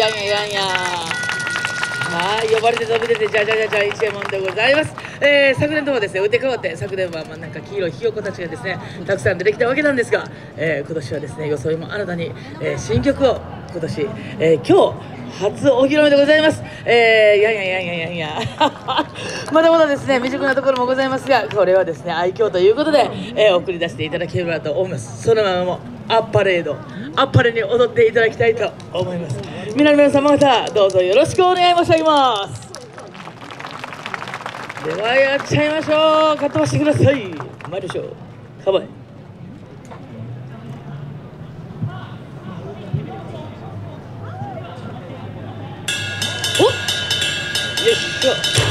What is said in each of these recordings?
やんややんやはい呼ばれて飛び出てじゃじゃじゃじゃ一右衛門でございます、えー、昨年とはですね打って変わって昨年はまあなんか黄色いひよこたちがですねたくさん出てきたわけなんですが、えー、今年はですね装いも新たに、えー、新曲を今年、えー、今日初お披露目でございます。えー、やんやんやんやんやんや。まだまだですね、未熟なところもございますが、これはですね、愛嬌ということで、えー、送り出していただければと思います。そのままも、アッパレード、アッパレに踊っていただきたいと思います。皆皆様方、どうぞよろしくお願い申し上げます。では、やっちゃいましょう。かっ飛ばしてください。参りましょう。カバイ。よいしょ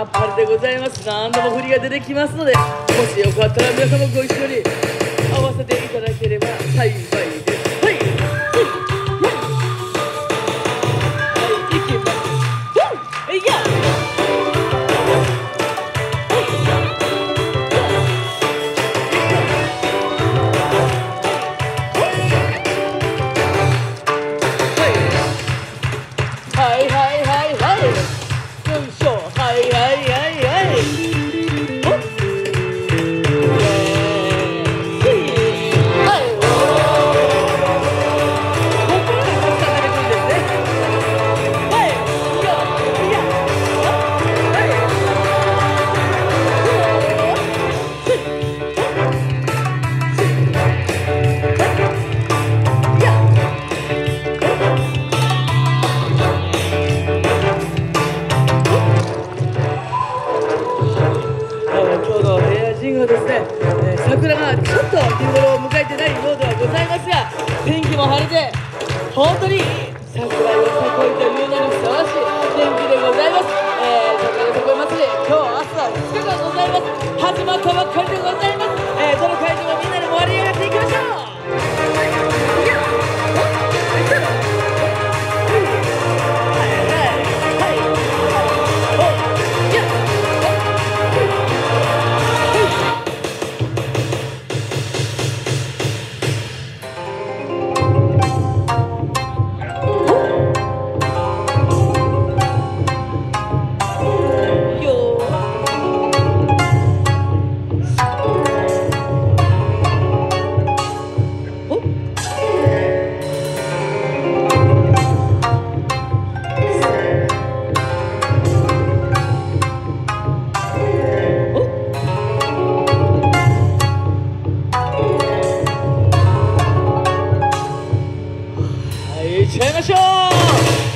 あっぱれでございます。何度も振りが出てきますのでもしよかったら皆様ご一緒に合わせていただければ幸い天気も晴れて本当に桜が咲こいというのにふさわしい天気でございます、えー、桜が咲こい祭り今日明日は2日間ございます。始まったばっかりでございます、 박수!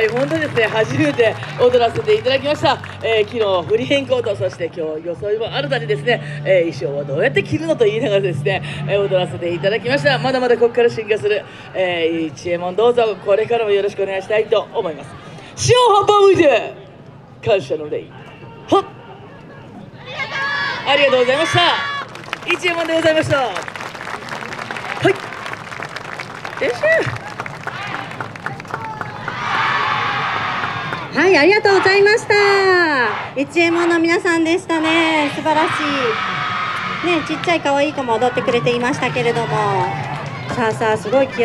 い本当ですね初めて踊らせていただきました、えー昨日フリーエンコートそして今日装いも新たにですね、えー衣装をどうやって着るのと言いながらですね、えー踊らせていただきました。まだまだここから進化する、えー、一右衛門どうぞこれからもよろしくお願いしたいと思います。塩半端向いて感謝の礼。はっ。ありがとうございました。一右衛門でございました。はい。よいしょはい、ありがとうございました。一右衛門の皆さんでしたね。素晴らしい。ね、ちっちゃい可愛い子も踊ってくれていましたけれども。さあさあ、すごい気合